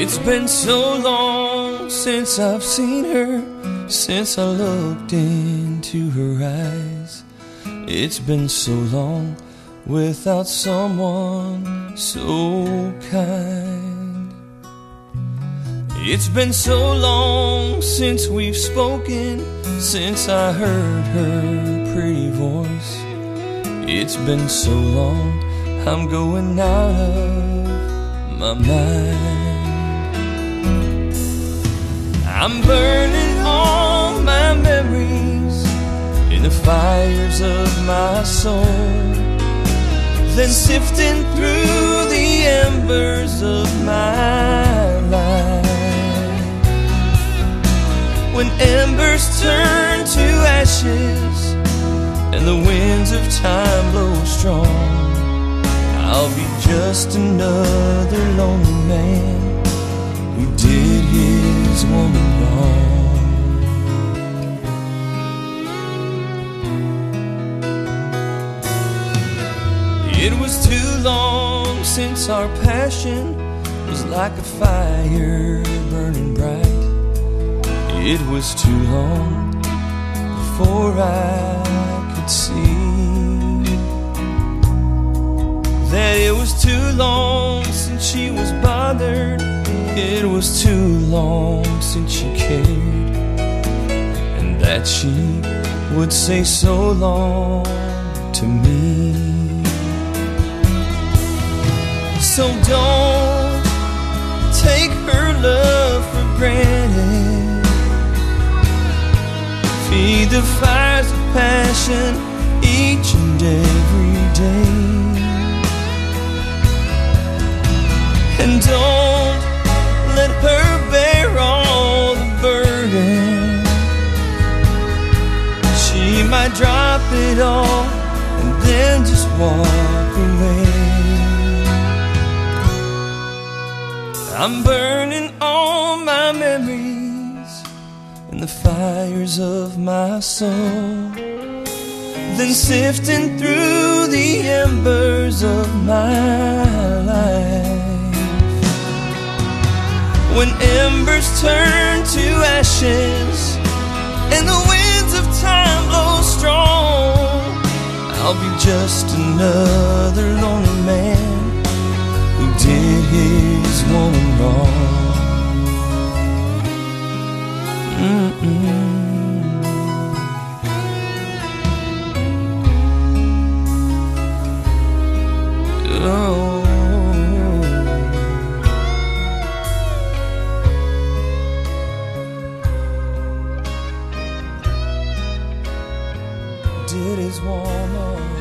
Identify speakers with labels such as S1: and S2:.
S1: It's been so long since I've seen her, since I looked into her eyes. It's been so long without someone so kind. It's been so long since we've spoken, since I heard her pretty voice. It's been so long, I'm going out of my mind. I'm burning all my memories in the fires of my soul. Then sifting through the embers of my life. When embers turn to ashes and the winds of time blow strong, I'll be just another lonely It was too long since our passion was like a fire burning bright. It was too long before I could see that it was too long since she was bothered. It was too long since she cared, and that she would say so long So don't take her love for granted. Feed the fires of passion each and every day. And don't let her bear all the burden. She might drop it all and then just walk away. I'm burning all my memories in the fires of my soul. Then sifting through the embers of my life. When embers turn to ashes and the winds of time blow strong, I'll be just another lonely man who did his woman wrong. Mm-mm. Oh. Did his woman?